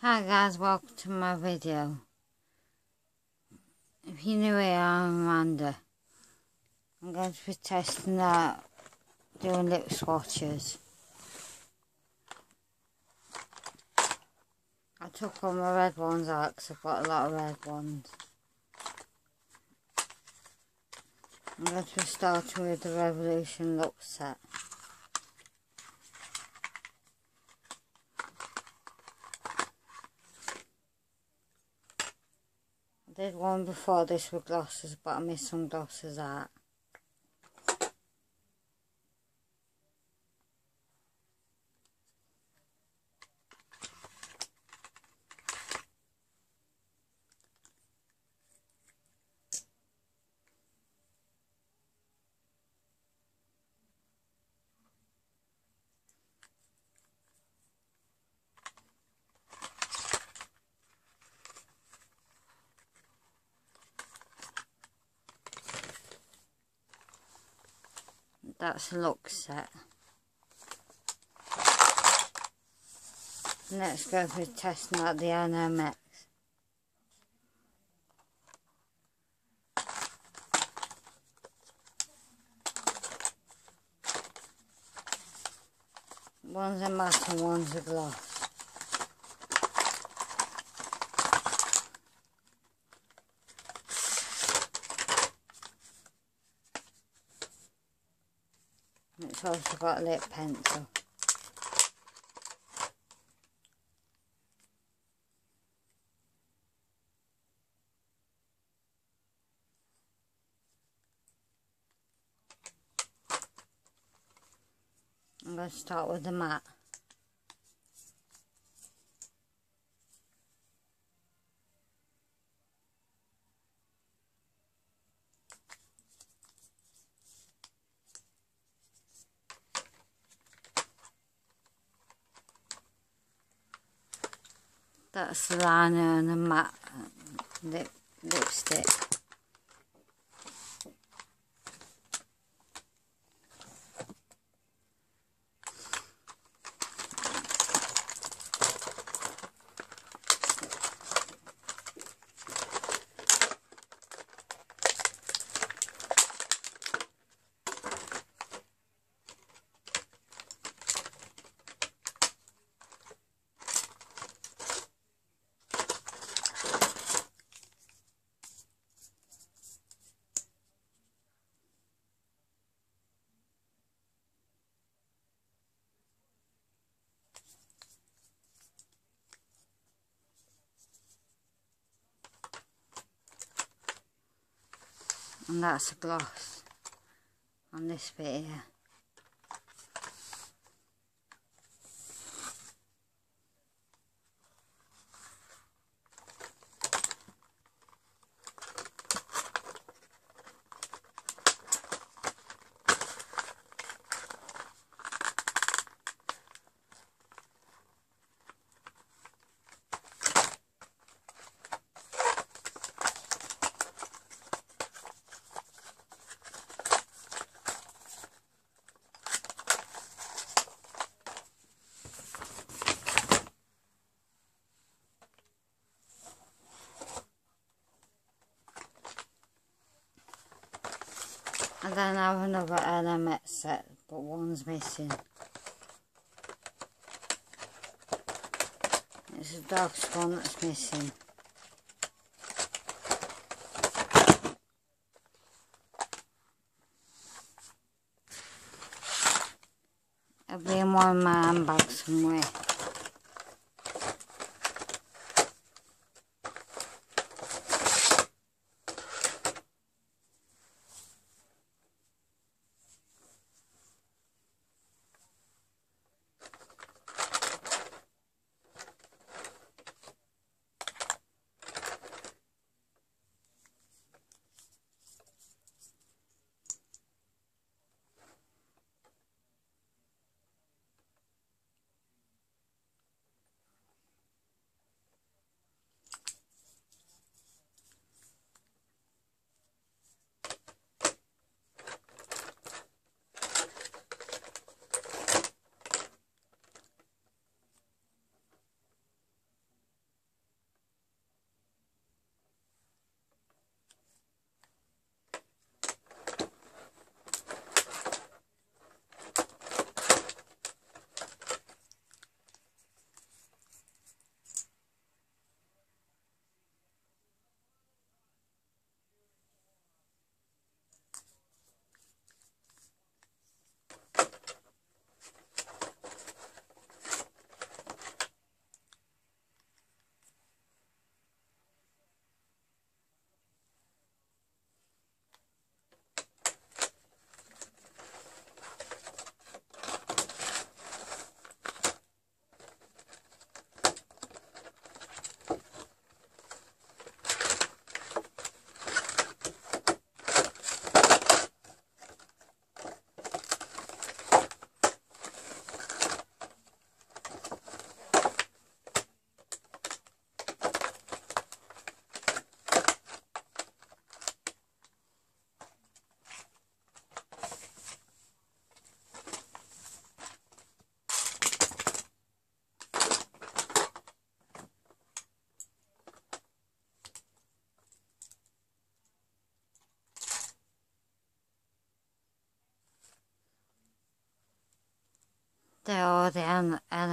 Hi guys, welcome to my video. If you're new here, I'm Amanda. I'm going to be testing out doing lip swatches. I took all my red ones out because I've got a lot of red ones. I'm going to be starting with the Revolution look set. Did one before this with glasses, but I missed some glasses out. That's a look set. Let's go for testing out the NYX. One's a matte and one's a gloss. Also got a lip pencil. I'm going to start with the matte. That's the liner and the matte lip, lipstick. And that's a gloss on this bit here. And then I have another NYX set, but one's missing. It's a dog one that's missing. It'll be in one of my handbags somewhere.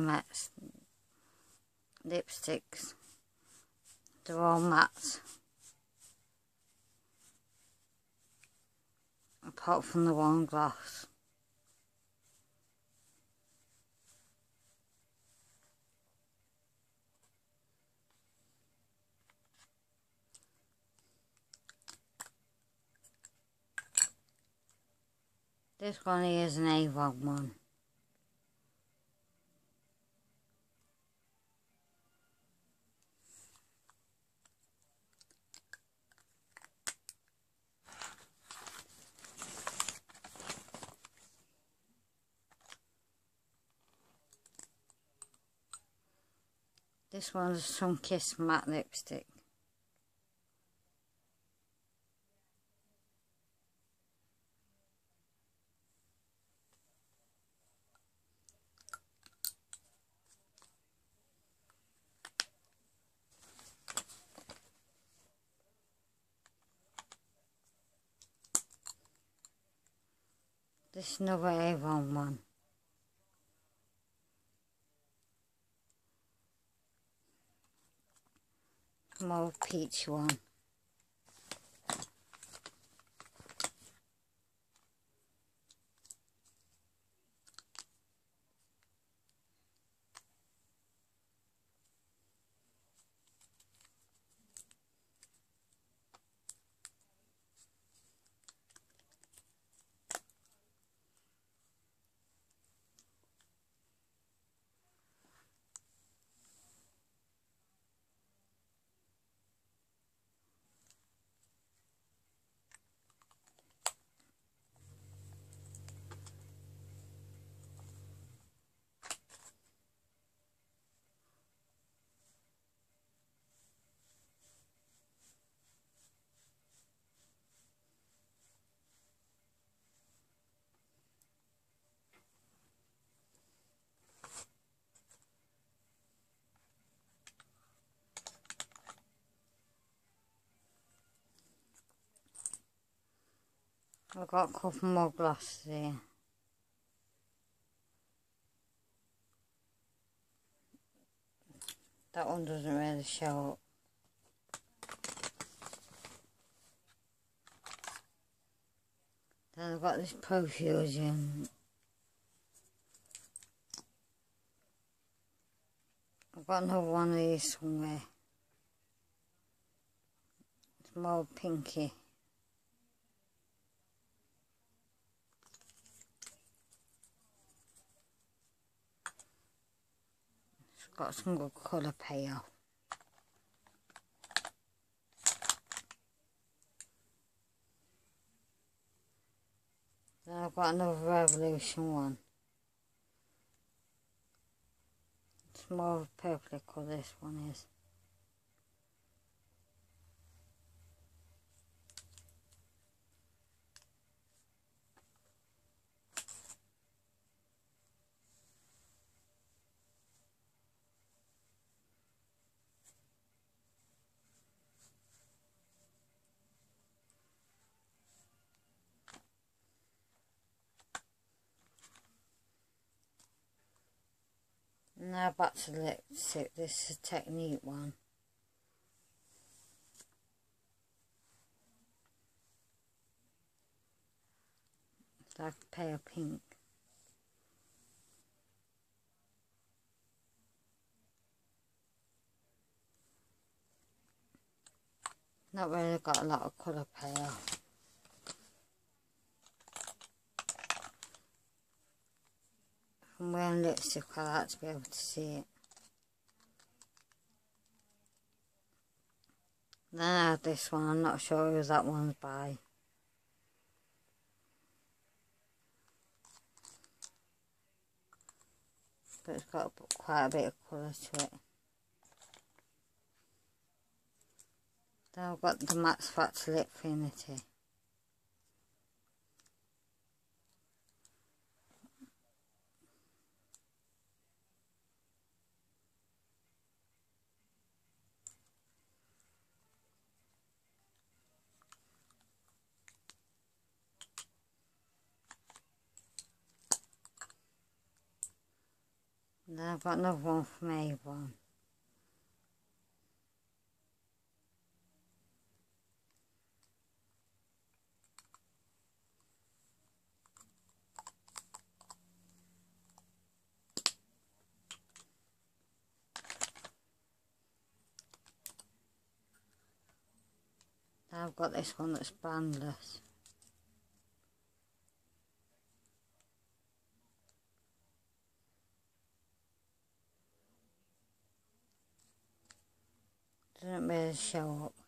Matte lipsticks. They're all matte. Apart from the one glass. This one is an Avon one. This one's a Sunkissed matte lipstick. This is another Avon one. More peach one. I've got a couple more glasses here. That one doesn't really show up. Then I've got this Profusion. I've got another one of these somewhere. It's more pinky. Got some good colour payoff. Then I've got another Revolution one. It's more purple colour this one is. Now back to lipstick. This is a Technique one. Like pale pink. Not really got a lot of colour pale. I'm wearing lipstick, I like to be able to see it. Then I this one, I'm not sure who that one's by. But it's got quite a bit of colour to it. Then I've got the Max Factor Lipfinity. I've got another one from Avon. I've got this one that's bandless. Doesn't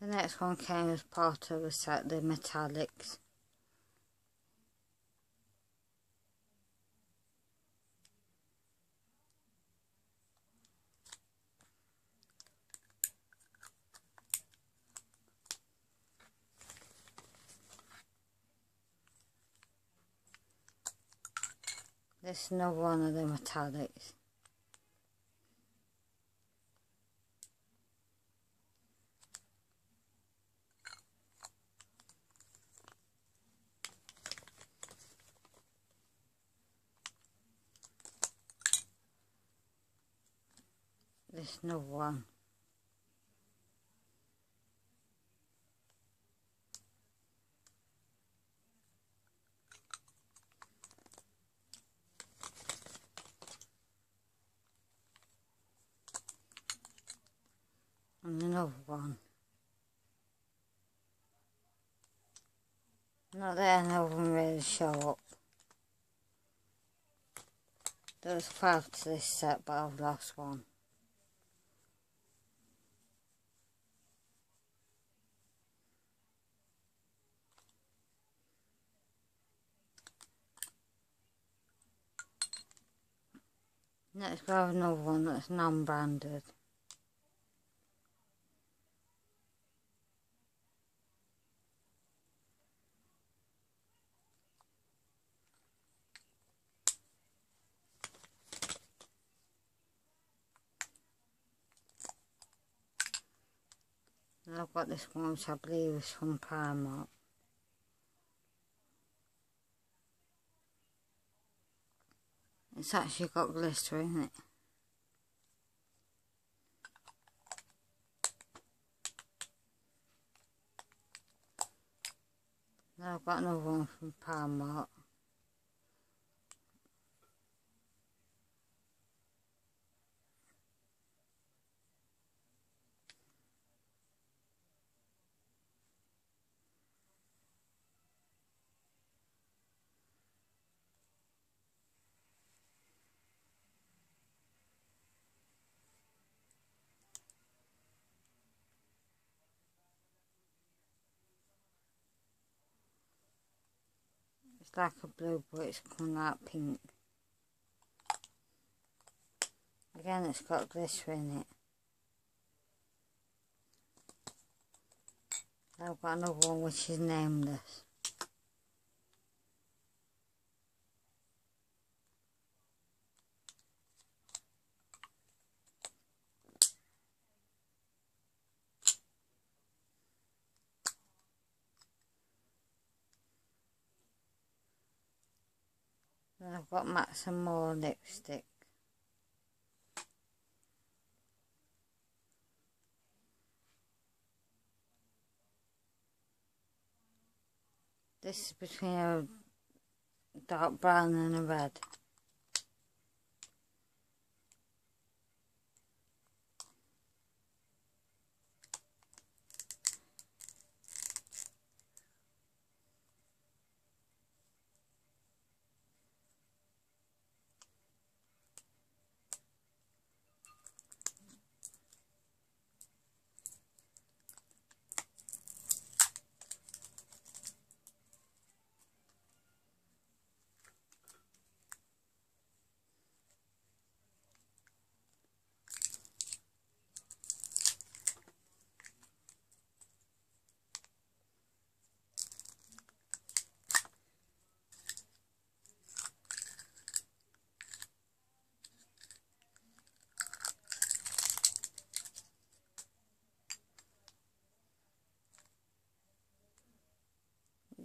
The next one came as part of a set, the metallics. This is another one of the metallics. There's no one. Another one. Not there, no one really show up. There's five to this set, but I've lost one. Let's grab another one that's non-branded. And I've got this one which I believe is from Primark. It's actually got glitter in it. Now I've got another one from Primark. It's like a blue but it's coming out pink. Again it's got glitter in it. I've got another one which is nameless. Then I've got more lipstick. This is between a dark brown and a red.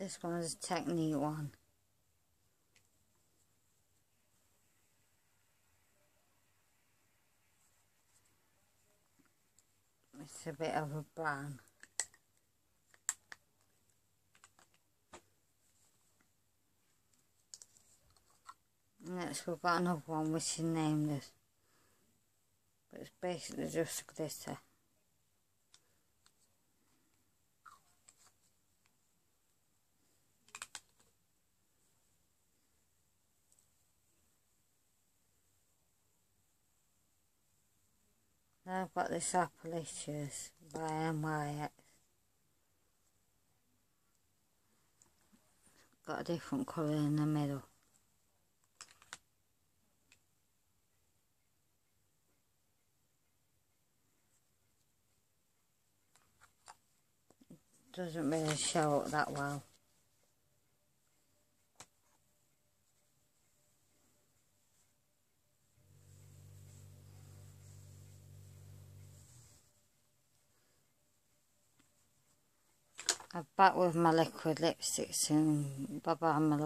This one is a Technique one. It's a bit of a brown. Next we've got another one which is nameless. But it's basically just glitter. I've got this Appalachians by NYX. Got a different colour in the middle. doesn't really show up that well. I'm back with my liquid lipsticks and bye bye my